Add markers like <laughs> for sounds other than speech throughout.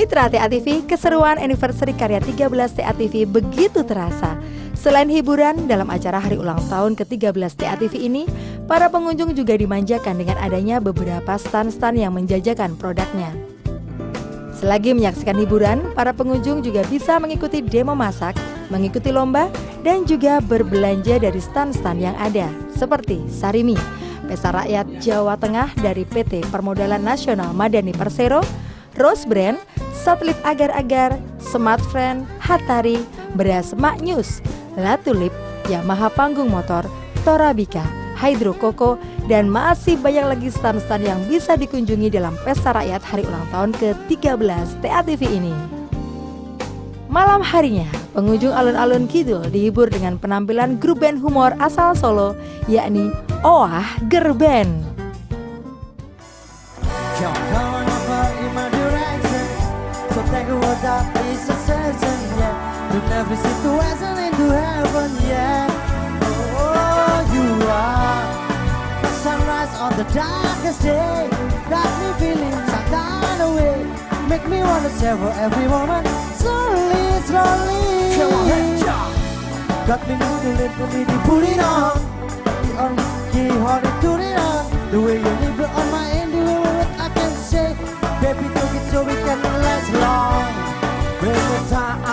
Mitra TATV, keseruan anniversary karya 13 TATV begitu terasa. Selain hiburan, dalam acara hari ulang tahun ke-13 TATV ini, para pengunjung juga dimanjakan dengan adanya beberapa stand-stand yang menjajakan produknya. Selagi menyaksikan hiburan, para pengunjung juga bisa mengikuti demo masak, mengikuti lomba, dan juga berbelanja dari stand-stand yang ada, seperti Sarimi, Pesta Rakyat Jawa Tengah dari PT Permodalan Nasional Madani Persero, Rose Brand, Satelit Agar-Agar, Smart Friend, Hatari, Beras Mak News, Latulip, Yamaha Panggung Motor, Torabika, Hydro Koko, dan masih banyak lagi stand-stand yang bisa dikunjungi dalam Pesta Rakyat Hari Ulang Tahun ke-13 TATV ini. Malam harinya, pengunjung alun-alun Kidul dihibur dengan penampilan grup band humor asal Solo, yakni Oah Gerben. Oh, on the darkest day. Got me feeling some kind of way. Make me wanna savor every moment. Slowly, slowly. Got me noodling for me to put it on. The on, yeah, hard to do it on. The way you it on my end The way I can say Baby, do it so we can last long when the time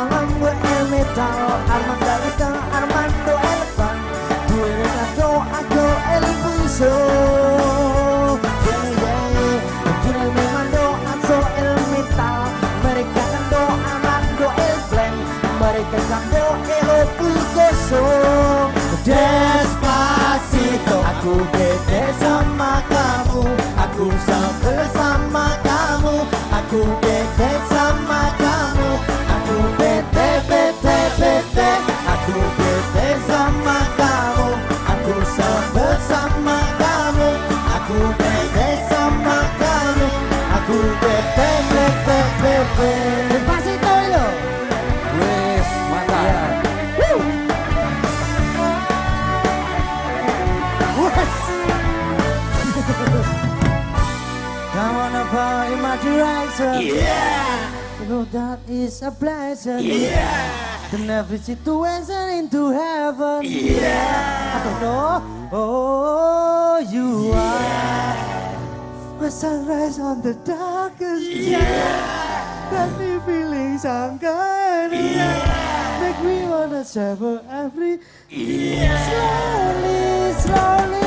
direction. Yeah. You know that is a blessing. Yeah. Turn every situation into heaven. Yeah. I don't know. Oh, you are a sunrise on the darkest yeah. Got me feeling some kind of yeah. Make me wanna travel every yeah. slowly, slowly.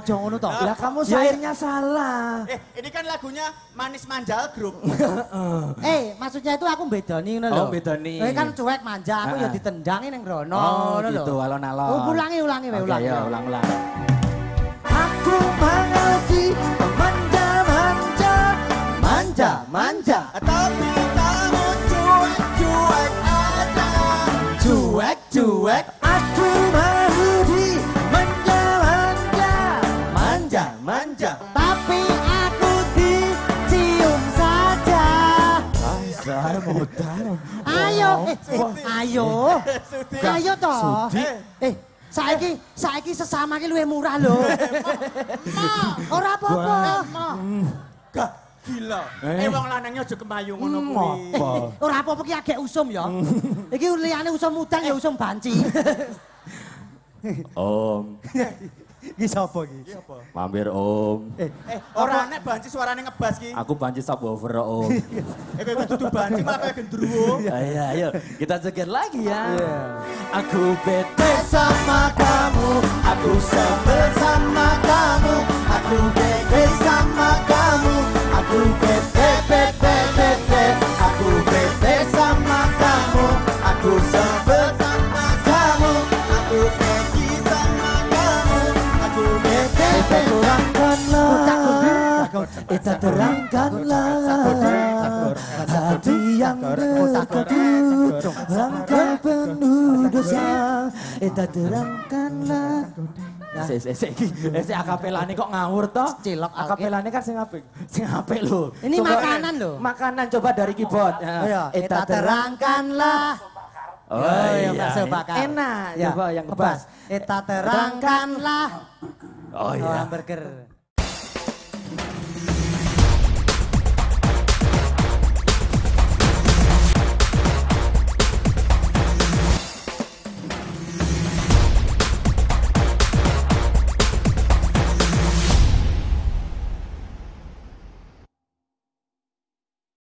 Ojo ngono toh. Lah kamu syairnya salah. Eh, ini kan lagunya Manis Manjal Group. <laughs> eh, maksudnya itu aku bedoni ngono lho. Oh, bedoni. Eh kan cuek manja, aku ya ditendangi ning rono Oh, gitu, alon-alon. Oh, ulangi ulangi wae ulangi. Ya, ulang-ulang. Aku mengerti manja manja manja manja Ayo, eh, eh, ayo. Ayo toh. Eh, saiki saiki sesama ki luwih murah lho. Ora apa-apa. Gak gila. Eh wong lanangnya aja kemayu ngono kuwi. Ora apa-apa ki agek usum ya. Iki liyane usum mudang ya usum banci. <laughs> Om. Ki sapa ki? Mampir Om. Eh, eh ora nek banci suarane ngebas ki. Aku banci subwoofer Om. <laughs> eh kowe dudu banci malah kayak gendruwo. Ayo <laughs> ayo kita joget lagi ya. Yeah. Aku bete sama kamu, aku sebel terangkanlah Kita terangkanlah Hati yang berkabut Langkah penuh dosa Kita terangkan terangkanlah. Ya. Si, si, si, eh, si akapelane kok ngawur toh? Cilok. Akapelane kan sing apik. Sing apik lho. Ini makanan lho. Makanan coba dari keyboard. Ya. Kita terangkanlah. Oh, iya, iya. bakso bakar. Enak. Ya, Coba yang ngebas. Kita terangkanlah. Oh Oh, iya. hamburger.